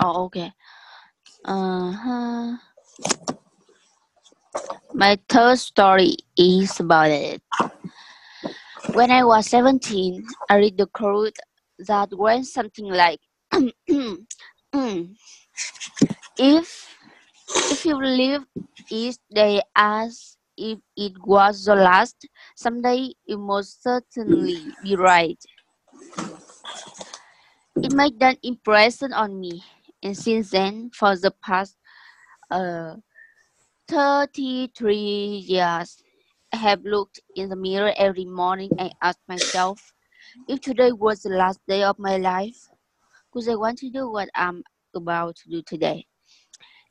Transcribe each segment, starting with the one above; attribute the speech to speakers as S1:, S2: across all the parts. S1: Oh, okay. Uh-huh. My third story is about it. When I was 17, I read the quote that went something like, mm, if, if you live each day as if it was the last, someday you must certainly be right. It made an impression on me and since then, for the past uh, 33 years, I have looked in the mirror every morning and asked myself, if today was the last day of my life, could I want to do what I'm about to do today?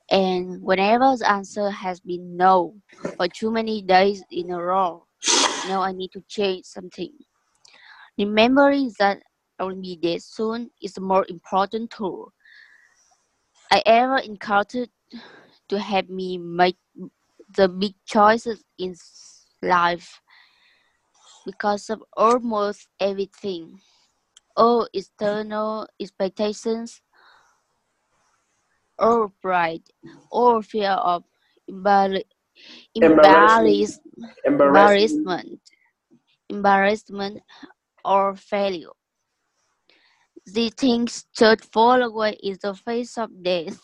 S1: And whenever the answer has been no for too many days in a row, now I need to change something. Remembering that I will be dead soon is a more important tool I ever encountered to help me make the big choices in life because of almost everything. All external expectations, all pride, all fear of embar- embarrassment. embarrassment, embarrassment, or failure. The things that fall away is the face of death,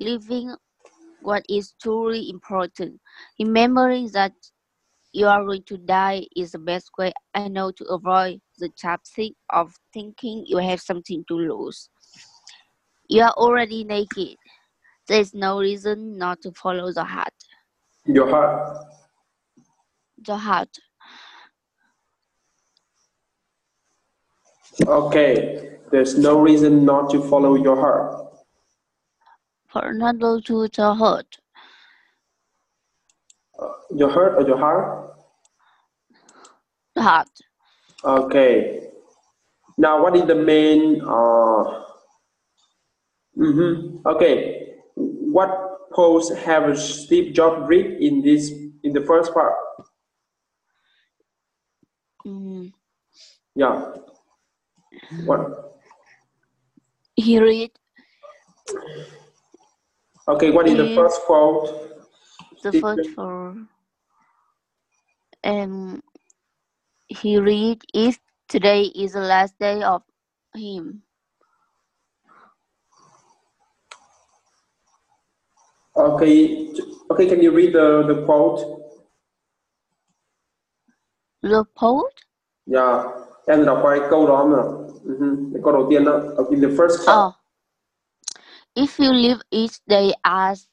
S1: leaving what is truly important. Remembering that you are going to die is the best way I know to avoid the trap of thinking you have something to lose. You are already naked. There is no reason not to follow the heart.
S2: Your heart. The heart. Okay. There's no reason not to follow your heart.
S1: Fernando, not to the heart.
S2: your heart or your heart? The heart. Okay. Now, what is the main? Uh, mm-hmm. Okay. What post have Steve Jobs read in this in the first part? Mm. Yeah. What? he read. Okay, what is the eh, first quote?
S1: The first quote. And um, he read is today is the last day of him.
S2: Okay, okay. Can you read the the quote?
S1: The quote.
S2: Yeah, em đọc qua câu đó mà. Mm-hmm. The Corodiana in the first class. Oh.
S1: If you live each day as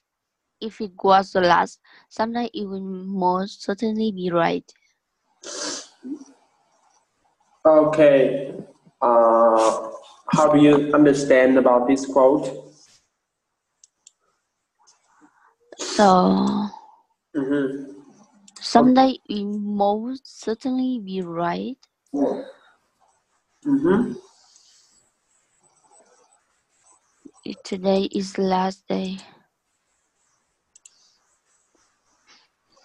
S1: if it was the last, sometimes it will most certainly be right.
S2: Okay. Uh, how do you understand about this quote? So, mm-hmm.
S1: someday okay. it most certainly be right. Yeah. Mm-hmm. Today is last day.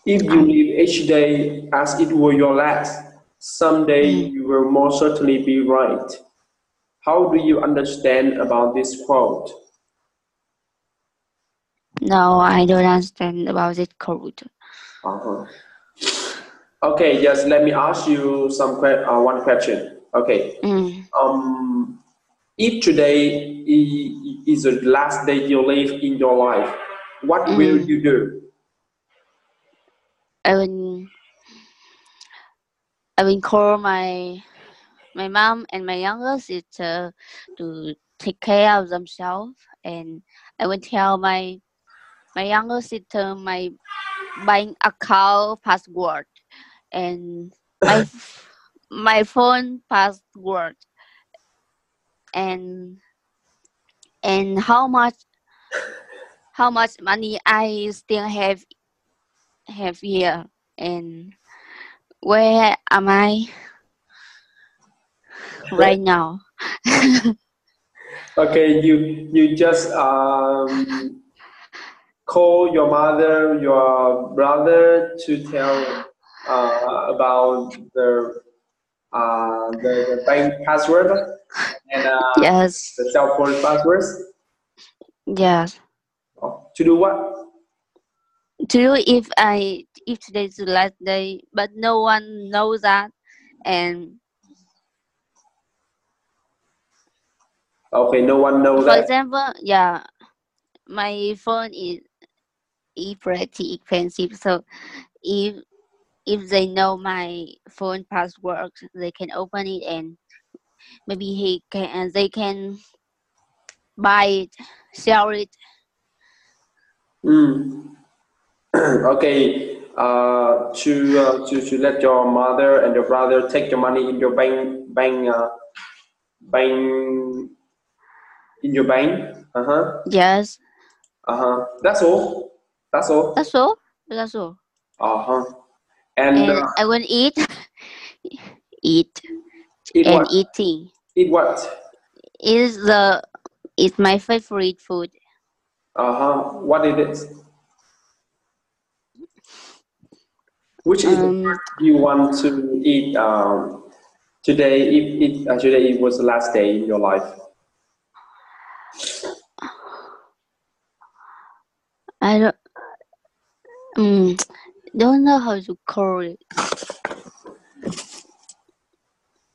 S2: If you live each day as it were your last, someday mm. you will more certainly be right. How do you understand about this quote?
S1: No, I don't understand about this quote.
S2: Uh-huh. Okay, just let me ask you some que- uh, one question. Okay. Mm. Um, if today is the last day you live in your life, what mm. will you do?
S1: I will. I will call my my mom and my younger sister uh, to take care of themselves, and I will tell my my younger sister uh, my bank account password and my my phone password and and how much how much money I still have have here and where am I right now?
S2: okay, you you just um, call your mother, your brother to tell uh, about the uh, the, the, bank password and uh, yes. the cell phone passwords? Yes. Oh, to do what?
S1: To do if I if today's the last day, but no one knows that, and
S2: okay, no one knows. For that.
S1: example, yeah, my phone is pretty expensive, so if if they know my phone password, they can open it and maybe he can and they can buy it, sell it.
S2: Mm. okay. Uh, to uh, to to let your mother and your brother take your money in your bank bank uh, bank in your bank. Uh huh. Yes. Uh huh. That's all. That's all.
S1: That's all. That's all.
S2: Uh huh. And, and uh,
S1: I want to eat,
S2: eat, eat and what? eating. Eat what?
S1: Is the is my favorite food.
S2: Uh huh. What is it? Which is um, the you want to eat um, today? If it uh, today it was the last day in your life.
S1: I don't. Um, don't know how to call it.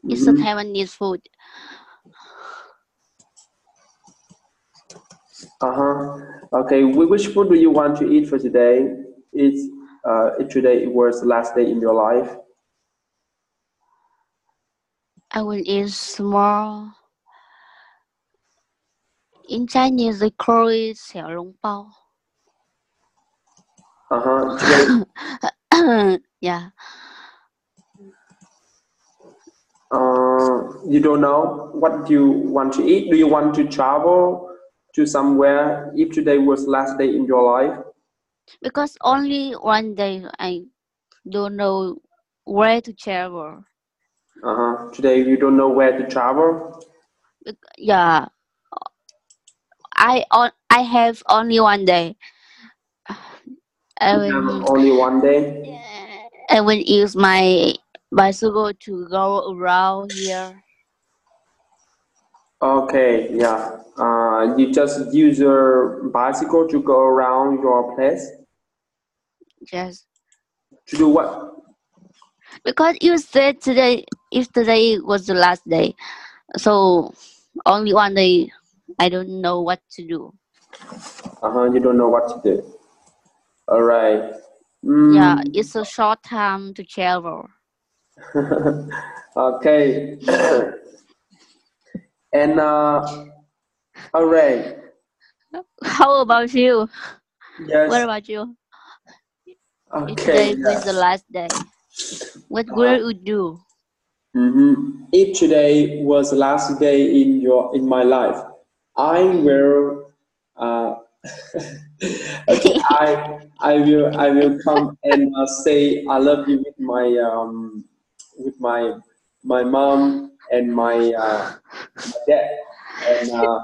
S1: It's a Taiwanese food.
S2: Uh-huh. Okay, which food do you want to eat for today? It's uh, today it was the last day in your life.
S1: I will eat small. In Chinese, they call it 小笼包.
S2: Uh huh. yeah. Uh, you don't know what you want to eat. Do you want to travel to somewhere if today was last day in your life?
S1: Because only one day I don't know where to travel.
S2: Uh huh. Today you don't know where to travel.
S1: Yeah. I on I have only one day. I
S2: only one day.
S1: I will use my bicycle to go around here.
S2: Okay, yeah. Uh, you just use your bicycle to go around your place. Yes. To do what?
S1: Because you said today, yesterday was the last day, so only one day. I don't know what to do.
S2: Uh huh. You don't know what to do. All right. Mm. Yeah, hmm.
S1: it's a short time to travel.
S2: okay. and uh, all right.
S1: How about you? Yes. What about you?
S2: Okay. Today yes. is the
S1: last day. What uh-huh. will you do?
S2: Mm-hmm. If today was the last day in your in my life, I will. Uh, okay, I, I will I will come and uh, say I love you with my um, with my my mom and my, uh, my dad and uh,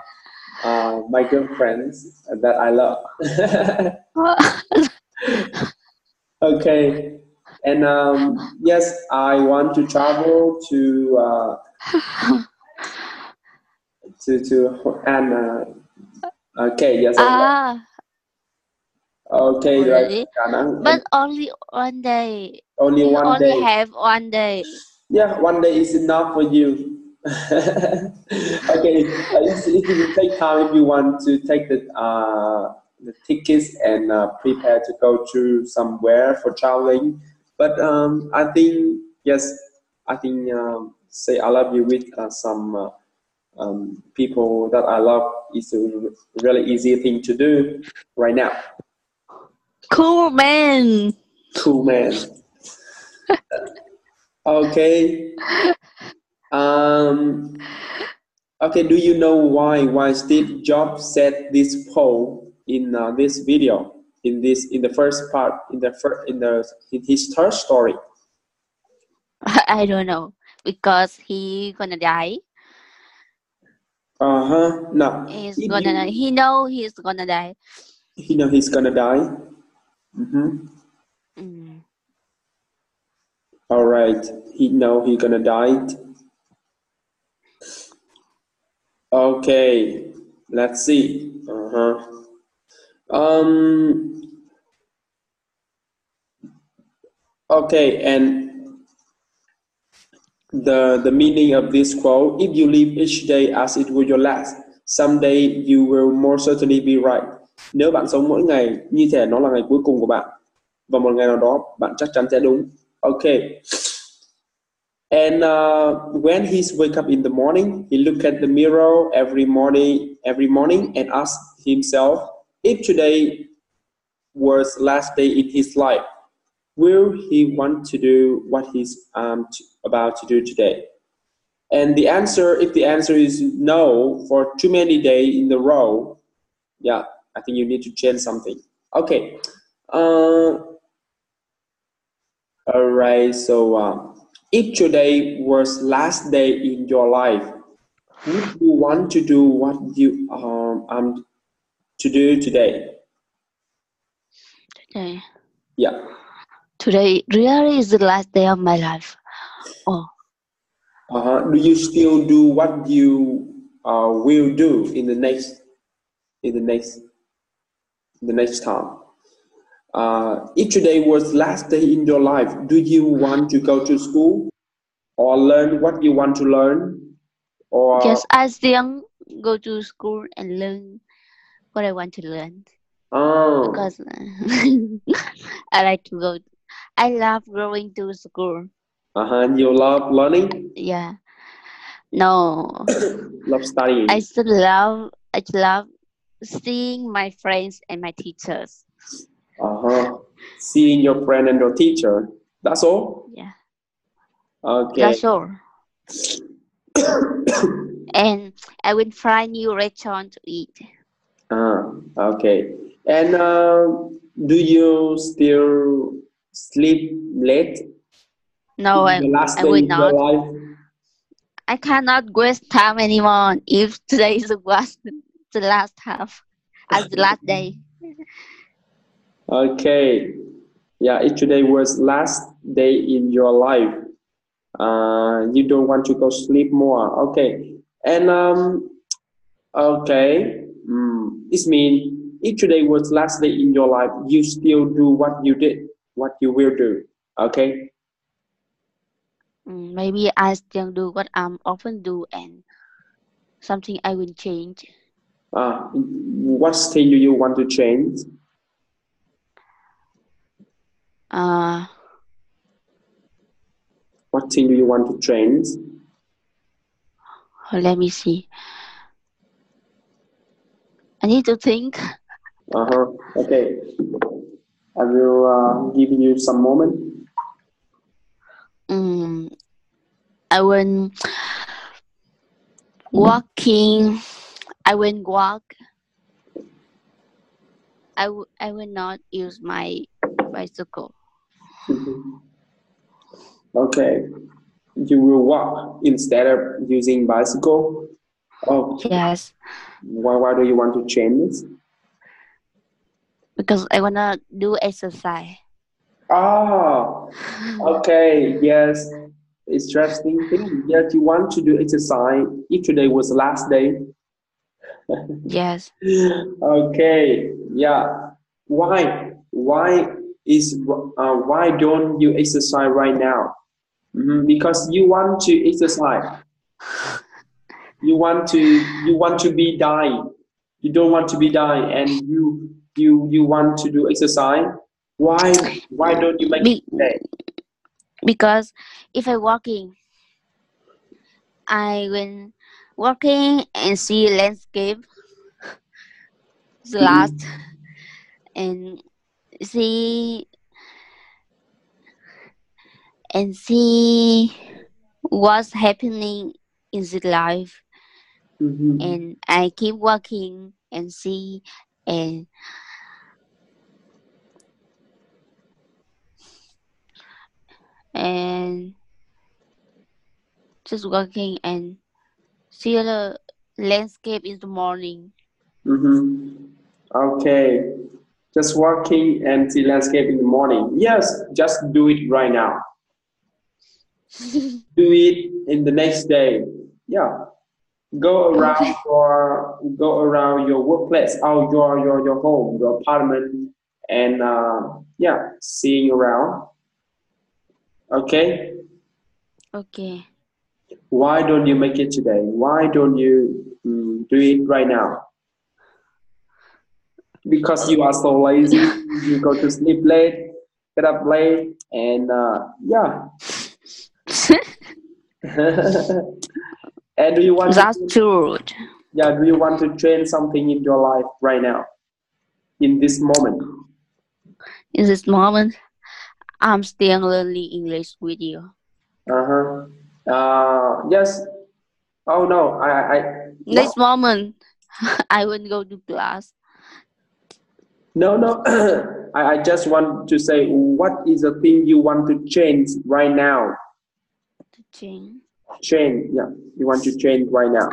S2: uh, my girlfriends that I love. okay, and um, yes, I want to travel to uh, to to and okay, yes. Ah. Okay, right. But
S1: only one day.
S2: Only you one only day. Only have
S1: one day.
S2: Yeah, one day is enough for you. okay, it will take time if you want to take the uh, the tickets and uh, prepare to go to somewhere for traveling. But um, I think yes, I think um, say I love you with uh, some uh, um, people that I love is a really easy thing to do right now.
S1: Cool man.
S2: Cool man. okay. Um, okay. Do you know why why Steve Jobs said this poll in uh, this video in this in the first part in the first in the in his third story?
S1: I don't know because he gonna die.
S2: Uh huh. No. He's
S1: gonna. He know he's gonna die.
S2: He know he's gonna die. Mm-hmm. Mm. All right. He now he gonna die. Okay. Let's see. Uh huh. Um. Okay, and the the meaning of this quote: If you live each day as it were your last, someday you will more certainly be right nếu bạn sống mỗi ngày như thể nó là ngày cuối cùng của bạn và một ngày nào đó bạn chắc chắn sẽ đúng ok And uh, when he wake up in the morning, he look at the mirror every morning, every morning, and ask himself if today was last day in his life, will he want to do what he's um, to, about to do today? And the answer, if the answer is no, for too many days in the row, yeah, I think you need to change something. Okay. Uh, all right. So, uh, if today was last day in your life, would you want to do what you um, um to do today? Today. Yeah.
S1: Today really is the last day of my life. Oh.
S2: Uh -huh. Do you still do what you uh, will do in the next in the next the next time. Uh, if today was last day in your life, do you want to go to school or learn what you want to learn? Or yes,
S1: I still go to school and learn what I want to learn.
S2: Oh, because
S1: I like to go. I love going to school.
S2: Uh huh. You love learning.
S1: Yeah. No.
S2: love studying. I still
S1: love. I love seeing my friends and my teachers.
S2: Uh-huh. Seeing your friend and your teacher. That's all? Yeah. Okay. That's all.
S1: and I will find new restaurant to eat.
S2: Ah, okay. And uh, do you still sleep late?
S1: No, I, I will not. I cannot waste time anymore if today is the last the last half as the last day.
S2: okay. Yeah, Each today was last day in your life. Uh, you don't want to go sleep more. Okay. And um, okay. Mm, this means if today was last day in your life, you still do what you did, what you will do. Okay.
S1: Mm, maybe I still do what I'm often do and something I will change
S2: uh, what state do you want to change? Uh, what thing do you want to change?
S1: Let me see.
S2: I need to think. Uh-huh. Okay. I will uh, give you some moment. Mm,
S1: I want walking. I wouldn't walk. I, w- I would not use my
S2: bicycle. Mm-hmm. Okay. You will walk instead of using bicycle? Oh. Yes. Why, why do you want to change this?
S1: Because I want to do exercise.
S2: Ah. okay. Yes. Interesting thing. Yes, you want to do exercise. each today was the last day, yes. Okay. Yeah. Why? Why is uh, why don't you exercise right now? Mm-hmm. Because you want to exercise. you want to you want to be dying. You don't want to be dying, and you you you want to do exercise. Why why don't you make be- it today?
S1: Because if I walking, I when walking and see landscape the hmm. last and see and see what's happening in the life mm-hmm. and i keep walking and see and and just working and see the landscape in the morning.
S2: Mm-hmm. Okay. Just walking and see landscape in the morning. Yes, just do it right now. do it in the next day. Yeah. Go around your go around your workplace, or oh, your your your home, your apartment, and uh, yeah, seeing around. Okay. Okay. Why don't you make it today? Why don't you mm, do it right now? Because you are so lazy, you go to sleep late, get up late, and uh, yeah. and do you want that's to, true. Yeah, do you want to change something in your life right now, in this moment?
S1: In this moment, I'm still learning
S2: English with you. Uh huh. Uh, yes. Oh no, I. I no. This
S1: moment, I would not go to class.
S2: No, no. I, I just want to say, what is the thing you want to change right now?
S1: To change.
S2: Change. Yeah, you want to change right now.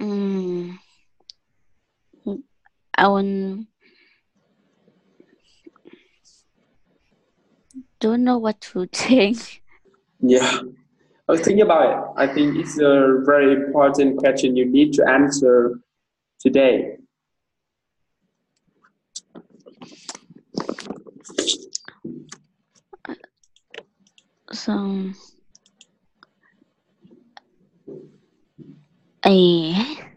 S1: Mm. I want don't know what to think.
S2: Yeah. I was thinking about it. I think it's a very important question you need to answer today.
S1: So, I.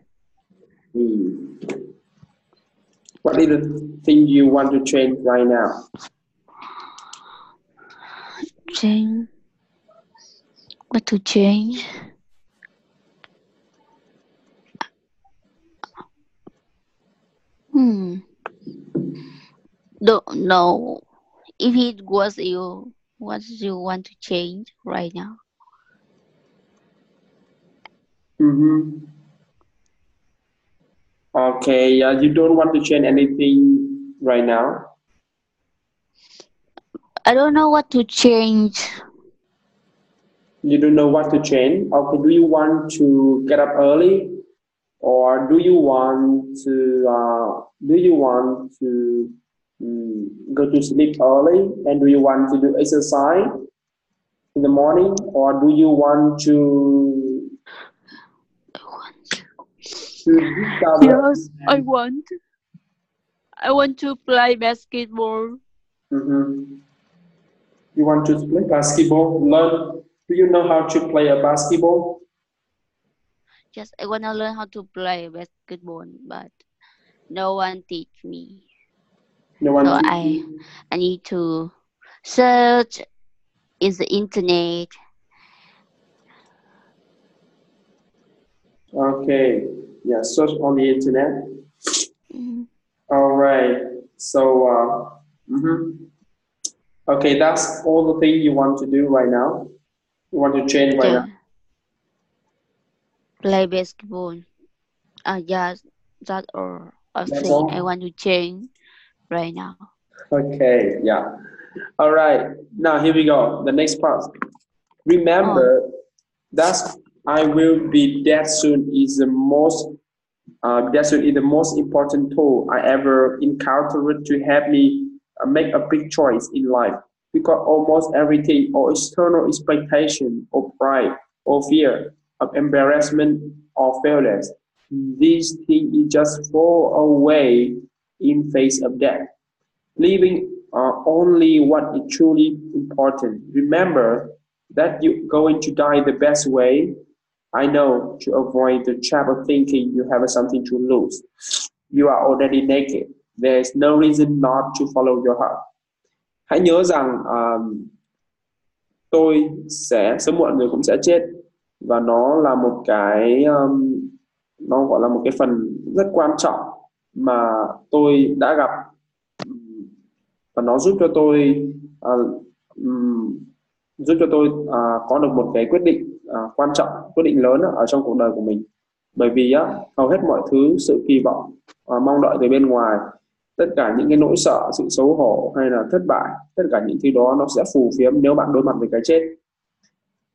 S2: Mm. What do you think you want to change right now?
S1: Change, but to change hmm don't know if it was you what you want to change right now
S2: mm-hmm. okay yeah you don't want to change anything right now
S1: I don't know what to change.
S2: You don't know what to change? Okay, do you want to get up early? Or do you want to uh, do you want to um, go to sleep early? And do you want to do exercise in the morning? Or do you want to Yes,
S1: I want. I want to play basketball.
S2: Mm -hmm. You want to play basketball? Learn. Do you know how to play a basketball?
S1: Yes, I want to learn how to play basketball, but no one teach me. No one. So I, you? I need to search in the internet.
S2: Okay. Yeah, search on the internet. Mm -hmm. All right. So, uh, mm -hmm. Okay, that's all the thing you want to do right now. You want to change right yeah. now.
S1: Play basketball. Uh, yeah, that
S2: or a that's thing all? I want
S1: to change right now.
S2: Okay, yeah. All right, now here we go. The next part. Remember, oh. that's I will be dead soon is the most uh, that's the most important tool I ever encountered to help me uh, make a big choice in life because almost everything or external expectation or pride or fear of embarrassment or failures. These things just fall away in face of death, leaving uh, only what is truly important. Remember that you're going to die the best way I know to avoid the trap of thinking you have something to lose. You are already naked. there is no reason not to follow your heart hãy nhớ rằng um, tôi sẽ sớm muộn người cũng sẽ chết và nó là một cái um, nó gọi là một cái phần rất quan trọng mà tôi đã gặp và nó giúp cho tôi uh, um, giúp cho tôi uh, có được một cái quyết định uh, quan trọng quyết định lớn ở trong cuộc đời của mình bởi vì á hầu hết mọi thứ sự kỳ vọng uh, mong đợi từ bên ngoài tất cả những cái nỗi sợ sự xấu hổ hay là thất bại tất cả những thứ đó nó sẽ phù phiếm nếu bạn đối mặt với cái chết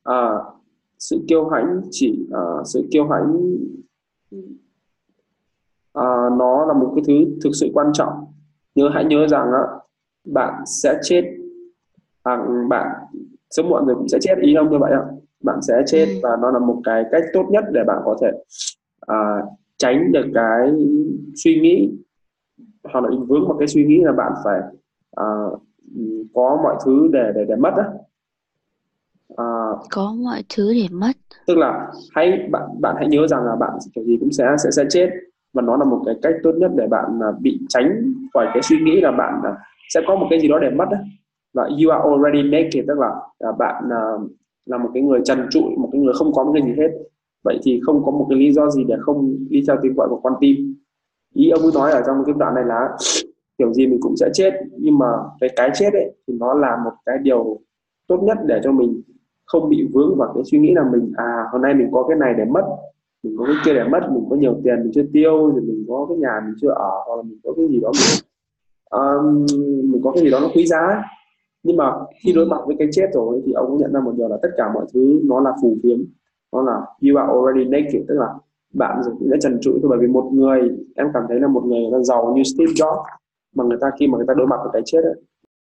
S2: à, sự kiêu hãnh chỉ à, sự kiêu hãnh à, nó là một cái thứ thực sự quan trọng nhớ hãy nhớ rằng á, bạn sẽ chết à, bạn sớm muộn rồi cũng sẽ chết ý không như vậy ạ bạn sẽ chết ừ. và nó là một cái cách tốt nhất để bạn có thể à, tránh được cái suy nghĩ hoặc là vướng một cái suy nghĩ là bạn phải à, có mọi thứ để để để mất á à, có mọi thứ để mất tức là hãy bạn bạn hãy nhớ rằng là bạn kiểu gì cũng sẽ sẽ sẽ chết và nó là một cái cách tốt nhất để bạn à, bị tránh khỏi cái suy nghĩ là bạn à, sẽ có một cái gì đó để mất đấy và you are already naked tức là, là bạn à, là một cái người trần trụi một cái người không có một cái gì hết vậy thì không có một cái lý do gì để không đi theo tiếng gọi của con tim ý ông ấy nói ở trong cái đoạn này là kiểu gì mình cũng sẽ chết nhưng mà cái cái chết ấy thì nó là một cái điều tốt nhất để cho mình không bị vướng vào cái suy nghĩ là mình à hôm nay mình có cái này để mất mình có cái kia để mất mình có nhiều tiền mình chưa tiêu rồi mình có cái nhà mình chưa ở hoặc là mình có cái gì đó mình um, mình có cái gì đó nó quý giá nhưng mà khi đối mặt với cái chết rồi thì ông cũng nhận ra một điều là tất cả mọi thứ nó là phù phiếm nó là you are already naked tức là bạn đã trần trụi thôi bởi vì một người em cảm thấy là một người người ta giàu như Steve Jobs mà người ta khi mà người ta đối mặt với cái chết ấy,